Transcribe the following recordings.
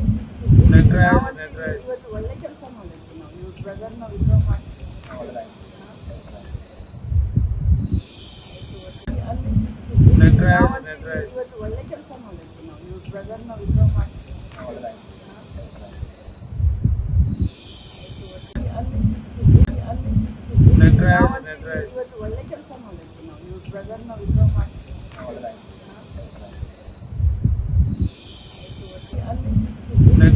ನಟರಾಜ್ ನಟರಾಜ್ ಇವತ್ತು ಒಳ್ಳೆ ಕೆಲಸ ಮಾಡಿದ್ವಿ ನಾವು ಇವ್ರ ಬ್ರದರ್ನ ವಿಡ್ರಾ ಮಾಡಿ ಅಲ್ಲಿ ನಟರಾಜ್ ನಾವು ನಟರಾಜ್ ಇವತ್ತು ಒಳ್ಳೆ ಕೆಲಸ ಮಾಡಿದ್ವಿ ನಾವು ಇವ್ರ ಬ್ರದರ್ನ ವಿಡ್ರಾ ಮಾಡಿ ಅಲ್ಲಿ ಅಲ್ಲಿ ನಟರಾಜ್ ನಾವು ನಟರಾಜ್ ಇವತ್ತು ಒಳ್ಳೆ ಕೆಲಸ ಮಾಡಿದ್ವಿ ನಾವು ಇವ್ರ ಬ್ರದರ್ನ ವಿಡ್ರಾ ಮಾಡಿ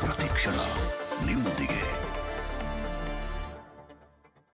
ಪ್ರತಿಕ್ಷಣ ನಿಮ್ಮೊಂದಿಗೆ.